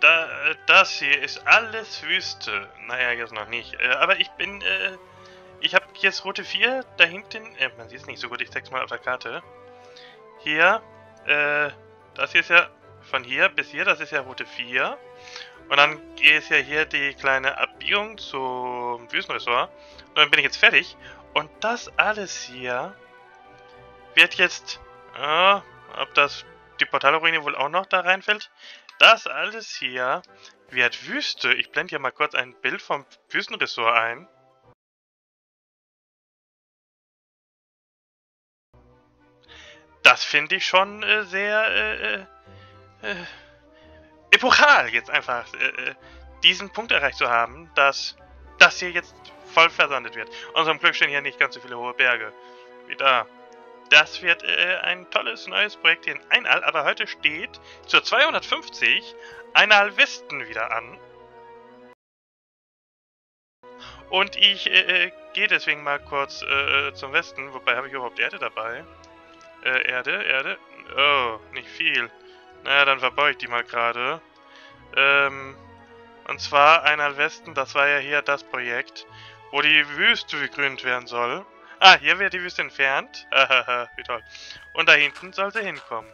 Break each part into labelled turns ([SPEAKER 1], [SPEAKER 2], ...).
[SPEAKER 1] da, das hier ist alles Wüste. Naja, jetzt noch nicht. Äh, aber ich bin, äh, ich habe jetzt Route 4 da hinten. Äh, man sieht es nicht so gut, ich zeig's mal auf der Karte. Hier, äh, das hier ist ja von hier bis hier, das ist ja Route 4. Und dann ist ja hier die kleine Abbiegung zum Wüstenressort. Und dann bin ich jetzt fertig. Und das alles hier wird jetzt, äh, ob das die Portalruine wohl auch noch da reinfällt. Das alles hier wird Wüste. Ich blende hier mal kurz ein Bild vom Wüstenressort ein. Das finde ich schon äh, sehr äh, äh, äh, epochal, jetzt einfach äh, äh, diesen Punkt erreicht zu haben, dass das hier jetzt voll versandet wird. Und zum Glück stehen hier nicht ganz so viele hohe Berge wie da. Das wird äh, ein tolles neues Projekt hier in Einal, aber heute steht zur 250 Einal Westen wieder an. Und ich äh, äh, gehe deswegen mal kurz äh, zum Westen. Wobei, habe ich überhaupt Erde dabei? Äh, Erde, Erde? Oh, nicht viel. Naja, dann verbaue ich die mal gerade. Ähm, und zwar Einal Westen, das war ja hier das Projekt, wo die Wüste begrünt werden soll. Ah, hier wird die Wüste entfernt. wie toll. Und da hinten soll sie hinkommen.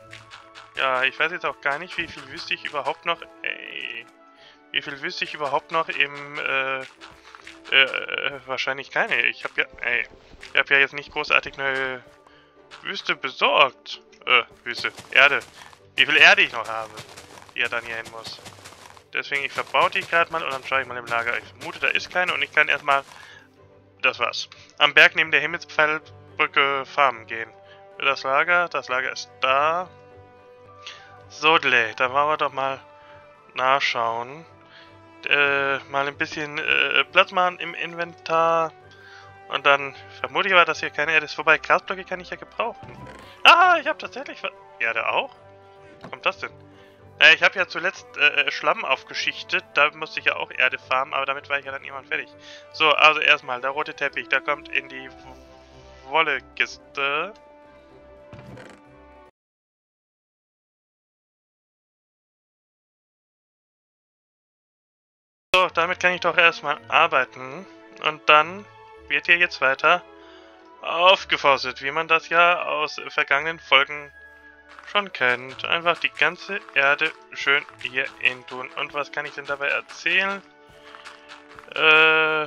[SPEAKER 1] Ja, ich weiß jetzt auch gar nicht, wie viel Wüste ich überhaupt noch... Ey, wie viel Wüste ich überhaupt noch im... Äh, äh, wahrscheinlich keine. Ich habe ja... Ey, ich habe ja jetzt nicht großartig eine Wüste besorgt. Äh, Wüste. Erde. Wie viel Erde ich noch habe, die er dann hier hin muss. Deswegen, ich verbaue die gerade mal und dann schaue ich mal im Lager. Ich vermute, da ist keine und ich kann erstmal das war's. Am Berg neben der Himmelspfeilbrücke farmen gehen. Das Lager, das Lager ist da. So, Delay, dann wollen wir doch mal nachschauen. Äh, mal ein bisschen äh, Platz machen im Inventar. Und dann vermute ich aber, dass hier keine Erde ist. Wobei, Grasblöcke kann ich ja gebrauchen. Ah, ich habe tatsächlich... Erde auch? Wo kommt das denn? Äh, ich habe ja zuletzt äh, äh, Schlamm aufgeschichtet, da musste ich ja auch Erde farmen, aber damit war ich ja dann irgendwann fertig. So, also erstmal, der rote Teppich, der kommt in die Wollekiste. So, damit kann ich doch erstmal arbeiten. Und dann wird hier jetzt weiter aufgeforstet, wie man das ja aus vergangenen Folgen schon kennt. Einfach die ganze Erde schön hier hin tun. Und was kann ich denn dabei erzählen? Äh,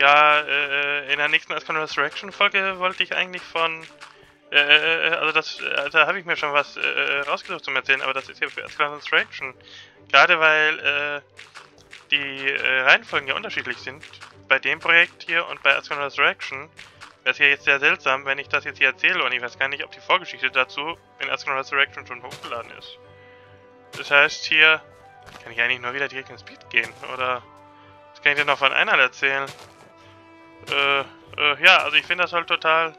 [SPEAKER 1] ja, äh, in der nächsten Ascon Resurrection Folge wollte ich eigentlich von, äh, äh, äh also das, äh, da habe ich mir schon was äh, rausgesucht zum Erzählen, aber das ist ja für Ascon Resurrection. Gerade weil, äh, die äh, Reihenfolgen ja unterschiedlich sind. Bei dem Projekt hier und bei Ascon Resurrection das ist ja jetzt sehr seltsam, wenn ich das jetzt hier erzähle und ich weiß gar nicht, ob die Vorgeschichte dazu in Ascon Resurrection schon hochgeladen ist. Das heißt, hier kann ich eigentlich nur wieder direkt ins Speed gehen, oder? Was kann ich denn noch von einer erzählen? Äh, äh, ja, also ich finde das halt total...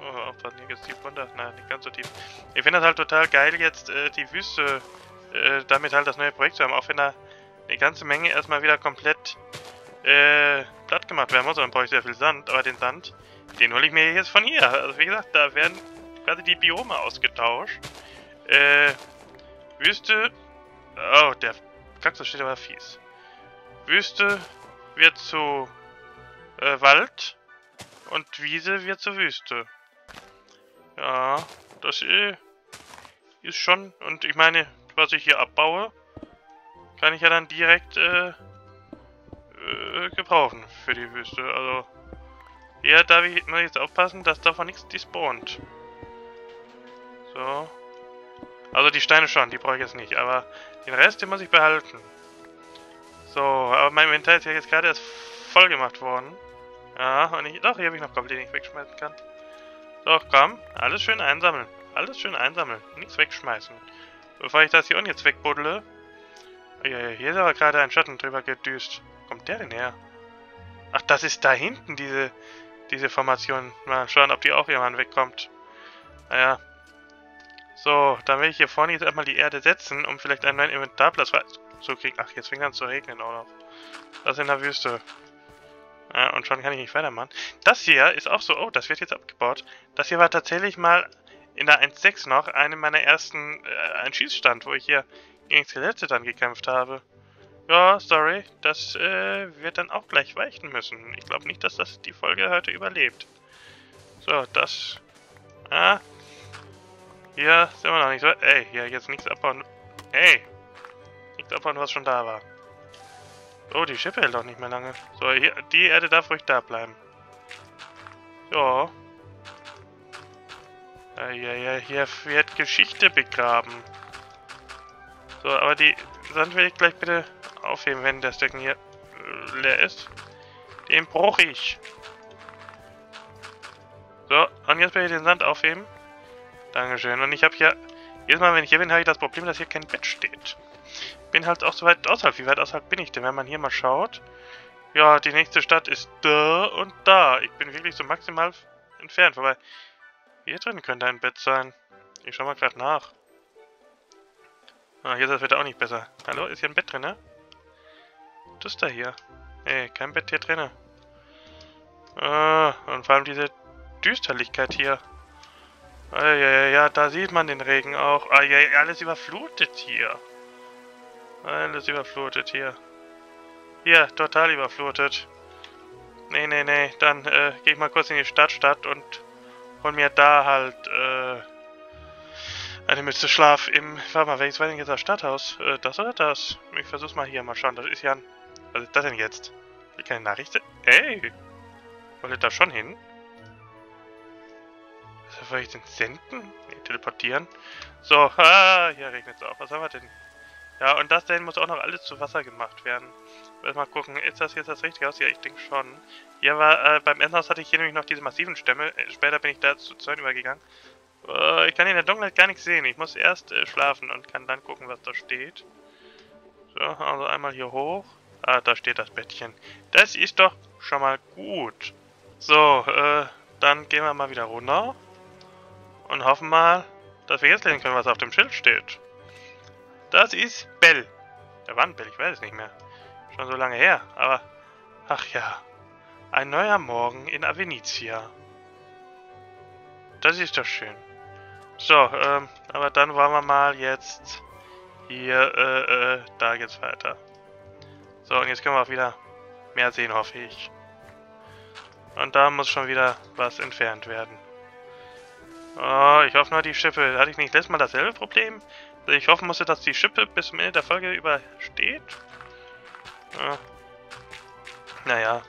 [SPEAKER 1] Oh, aufpassen, hier geht's tief runter. Nein, nicht ganz so tief. Ich finde das halt total geil, jetzt äh, die Wüste, äh, damit halt das neue Projekt zu haben, auch wenn da eine ganze Menge erstmal wieder komplett, äh, platt gemacht werden muss. Dann brauche ich sehr viel Sand, aber den Sand, den hole ich mir jetzt von hier. Also wie gesagt, da werden quasi die Biome ausgetauscht. Äh, Wüste... Oh, der Kaktus steht aber fies. Wüste wird zu äh, Wald und Wiese wird zu Wüste. Ja, das äh, ist schon... Und ich meine, was ich hier abbaue, kann ich ja dann direkt äh, äh, gebrauchen für die Wüste. Also... Hier darf ich mal jetzt aufpassen, dass davon nichts despawnt. So. Also die Steine schon, die brauche ich jetzt nicht, aber den Rest, den muss ich behalten. So, aber mein Inventar ist ja jetzt gerade erst voll gemacht worden. Ja, und ich, doch, hier habe ich noch Goblin, den ich wegschmeißen kann. Doch, komm, alles schön einsammeln. Alles schön einsammeln, nichts wegschmeißen. Bevor ich das hier unten jetzt wegbuddle. Hier ist aber gerade ein Schatten drüber gedüst. Wo kommt der denn her? Ach, das ist da hinten, diese diese Formation. Mal schauen, ob die auch irgendwann wegkommt. Naja. So, dann will ich hier vorne jetzt erstmal die Erde setzen, um vielleicht einen neuen Inventarplatz zu kriegen. Ach, jetzt fängt an zu regnen auch noch. Das ist in der Wüste. Ja, und schon kann ich nicht weitermachen. Das hier ist auch so, oh, das wird jetzt abgebaut. Das hier war tatsächlich mal in der 1.6 noch eine meiner ersten, äh, ein Schießstand, wo ich hier gegen Skelette dann gekämpft habe. Ja, sorry, das äh, wird dann auch gleich weichen müssen. Ich glaube nicht, dass das die Folge heute überlebt. So, das... Ah. Hier sind wir noch nicht so... Ey, hier jetzt nichts abbauen. Ey! Nichts abbauen, was schon da war. Oh, die Schippe hält auch nicht mehr lange. So, hier, die Erde darf ruhig da bleiben. Ja. Ja, ja, ja, hier wird Geschichte begraben. So, aber die Sand will ich gleich bitte aufheben, wenn das Decken hier äh, leer ist. Den brauche ich. So, und jetzt will ich den Sand aufheben. Dankeschön. Und ich habe hier, jedes Mal, wenn ich hier bin, habe ich das Problem, dass hier kein Bett steht. Bin halt auch so weit außerhalb. Wie weit außerhalb bin ich denn? Wenn man hier mal schaut. Ja, die nächste Stadt ist da und da. Ich bin wirklich so maximal entfernt. Wobei, hier drin könnte ein Bett sein. Ich schau mal gerade nach. Ah, hier ist das Wetter auch nicht besser. Hallo, ist hier ein Bett drin, ne? Das ist da hier. Nee, kein Bett hier drin. Ah, und vor allem diese Düsterlichkeit hier. Ah, ja, ja, ja, da sieht man den Regen auch. Ah, ja, alles überflutet hier. Alles überflutet hier. Hier, total überflutet. Nee, nee, nee, dann äh, gehe ich mal kurz in die Stadt und hol mir da halt, äh, eine Mütze Schlaf im... Warte mal, welches war denn jetzt das Stadthaus? Äh, das oder das? Ich versuch's mal hier, mal schauen. Das ist ja ein... Was ist das denn jetzt? Will keine Nachricht? Ey! Wollt ihr da schon hin? Was soll ich denn senden? Nee, teleportieren. So, ah, hier regnet's auch. Was haben wir denn? Ja, und das denn muss auch noch alles zu Wasser gemacht werden. Mal gucken, ist das jetzt das richtige Haus? Ja, ich denke schon. Hier war, äh, beim Endhaus hatte ich hier nämlich noch diese massiven Stämme. Äh, später bin ich da zu Zäunen übergegangen. Äh, ich kann in der Dunkelheit gar nichts sehen. Ich muss erst äh, schlafen und kann dann gucken, was da steht. So, also einmal hier hoch. Ah, da steht das Bettchen. Das ist doch schon mal gut. So, äh, dann gehen wir mal wieder runter. Und hoffen mal, dass wir jetzt lesen können, was auf dem Schild steht. Das ist Bell. Der war ein Bell, ich weiß es nicht mehr. Schon so lange her, aber... Ach ja. Ein neuer Morgen in Avenitia. Das ist doch schön. So, ähm, aber dann wollen wir mal jetzt hier, äh, äh, da geht's weiter. So, und jetzt können wir auch wieder mehr sehen, hoffe ich. Und da muss schon wieder was entfernt werden. Oh, ich hoffe nur, die Schiffe... Hatte ich nicht letztes Mal dasselbe Problem? Ich hoffen musste, dass die Schippe bis zum Ende der Folge übersteht. Ja. Naja.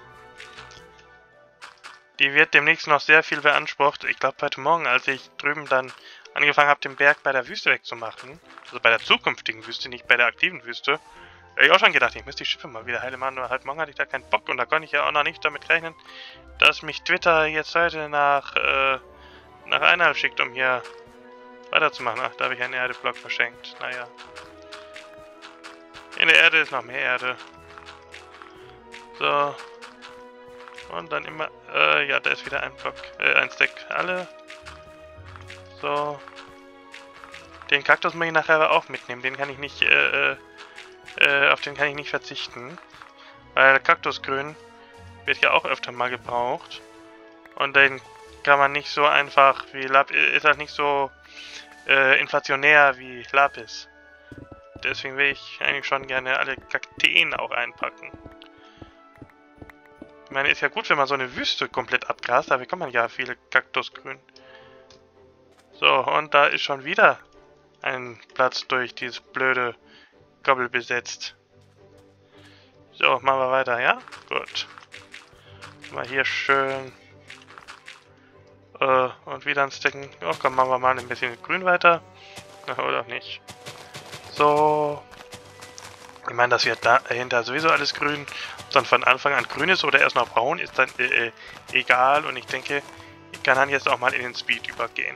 [SPEAKER 1] Die wird demnächst noch sehr viel beansprucht. Ich glaube heute Morgen, als ich drüben dann angefangen habe, den Berg bei der Wüste wegzumachen, also bei der zukünftigen Wüste, nicht bei der aktiven Wüste, habe ich auch schon gedacht, ich müsste die Schiffe mal wieder heile machen, nur halt morgen hatte ich da keinen Bock und da konnte ich ja auch noch nicht damit rechnen, dass mich Twitter jetzt heute nach, äh, nach Einhalt schickt, um hier weiterzumachen. Ach, da habe ich einen Erdeblock verschenkt. Naja. In der Erde ist noch mehr Erde. So. Und dann immer... Äh, ja, da ist wieder ein Block. Äh, ein Stack. Alle. So. Den Kaktus muss ich nachher aber auch mitnehmen. Den kann ich nicht... Äh, äh, auf den kann ich nicht verzichten. Weil Kaktusgrün wird ja auch öfter mal gebraucht. Und den kann man nicht so einfach wie Lab... Ist halt nicht so äh, inflationär wie Lapis. Deswegen will ich eigentlich schon gerne alle Kakteen auch einpacken. Ich meine, ist ja gut, wenn man so eine Wüste komplett abgrast, aber bekommt man ja viele Kaktusgrün. So, und da ist schon wieder ein Platz durch dieses blöde Gobbel besetzt. So, machen wir weiter, ja? Gut. Mal hier schön äh, und wieder ein Stacken. Oh, komm, machen wir mal ein bisschen grün weiter. Oder nicht. So. Ich meine, das wird dahinter sowieso alles grün. Ob dann von Anfang an grün ist oder erst noch braun, ist dann äh, äh, egal. Und ich denke, ich kann dann jetzt auch mal in den Speed übergehen.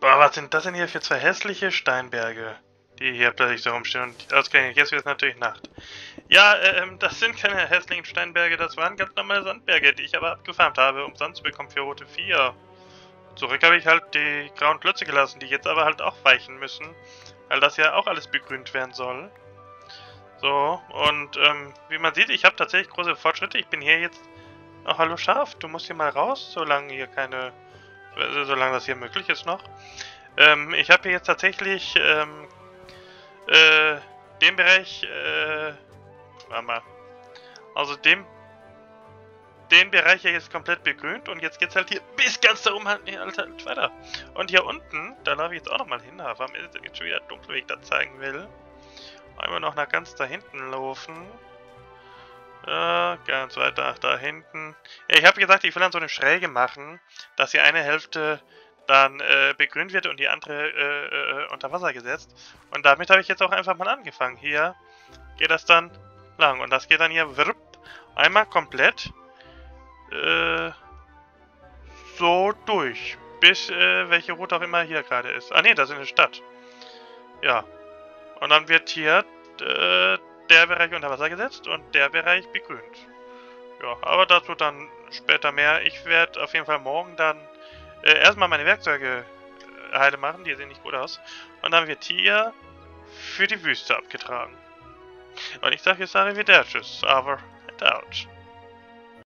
[SPEAKER 1] Boah, was sind das denn hier für zwei hässliche Steinberge, die hier plötzlich so rumstehen? Und ausgerechnet, jetzt wird es natürlich Nacht. Ja, ähm, das sind keine hässlichen Steinberge, das waren ganz normale Sandberge, die ich aber abgefarmt habe, um Sand zu bekommen für rote 4. Zurück habe ich halt die grauen Klötze gelassen, die jetzt aber halt auch weichen müssen, weil das ja auch alles begrünt werden soll. So, und ähm, wie man sieht, ich habe tatsächlich große Fortschritte. Ich bin hier jetzt... Oh, hallo Schaf, du musst hier mal raus, solange hier keine solange das hier möglich ist noch. Ähm, ich habe hier jetzt tatsächlich ähm, äh, den Bereich, äh, warte mal, also dem, den Bereich hier jetzt komplett begrünt und jetzt geht's halt hier bis ganz da oben halt, halt, halt weiter. Und hier unten, da laufe ich jetzt auch nochmal hin, aber mir ist jetzt schon wieder dunkel, wie ich das zeigen will. Einmal noch nach ganz da hinten laufen. Ja, ganz weit nach da hinten. Ja, ich habe gesagt, ich will dann so eine Schräge machen, dass die eine Hälfte dann äh, begrünt wird und die andere äh, äh, unter Wasser gesetzt. Und damit habe ich jetzt auch einfach mal angefangen. Hier geht das dann lang. Und das geht dann hier wirp, einmal komplett äh, so durch. Bis äh, welche Route auch immer hier gerade ist. Ah ne, das ist eine Stadt. Ja. Und dann wird hier äh, der Bereich unter Wasser gesetzt und der Bereich begrünt. Ja, aber dazu dann später mehr. Ich werde auf jeden Fall morgen dann äh, erstmal meine Werkzeuge äh, heile machen, die sehen nicht gut aus. Und dann wird hier für die Wüste abgetragen. Und ich sage jetzt Arrivederci, aber and out.